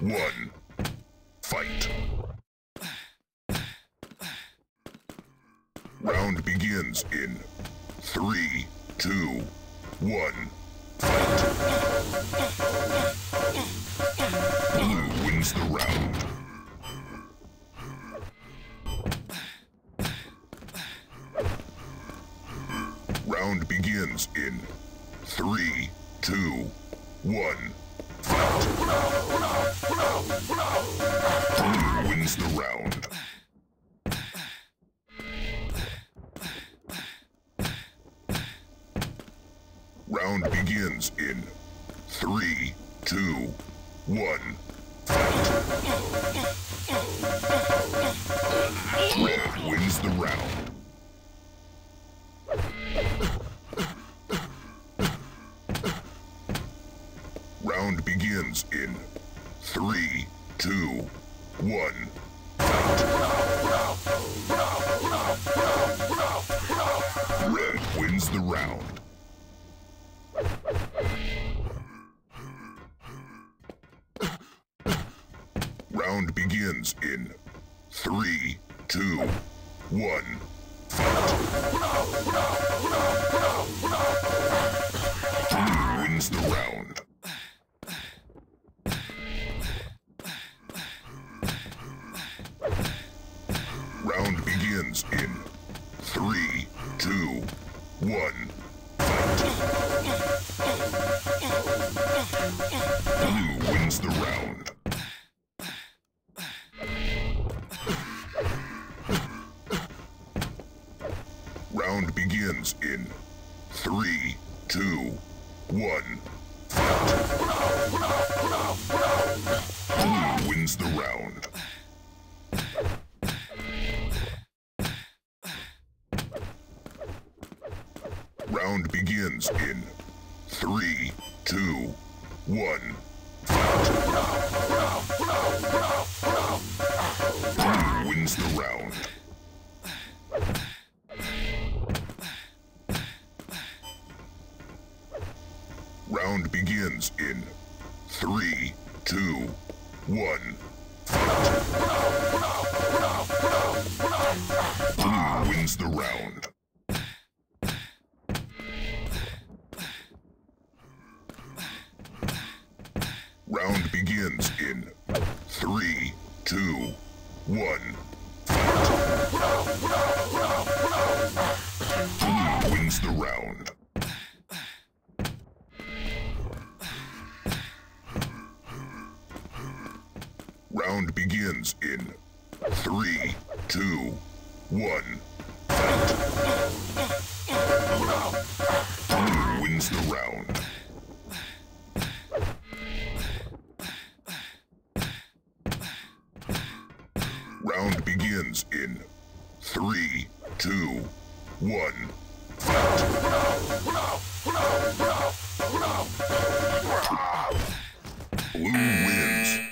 one, fight. Round begins in three, two, one, fight. Blue wins the round. Round begins in three, two, one. Round begins in three, two, one, fight. Round begins in three, two, one. Red wins the round. Round begins in three, two, one, fight. Three, two, one. Blue wins the round. Round begins in three, two, one, fight. Blue wins the round. Round begins in three, two, one, fight. Blue wins the round. Round begins in three, two, one, fight. Blue wins the round. In three, two, one. Blue wins the round. Round begins in three, two, one, fight. Blue wins the. Round begins in three, two, one. Blue wins.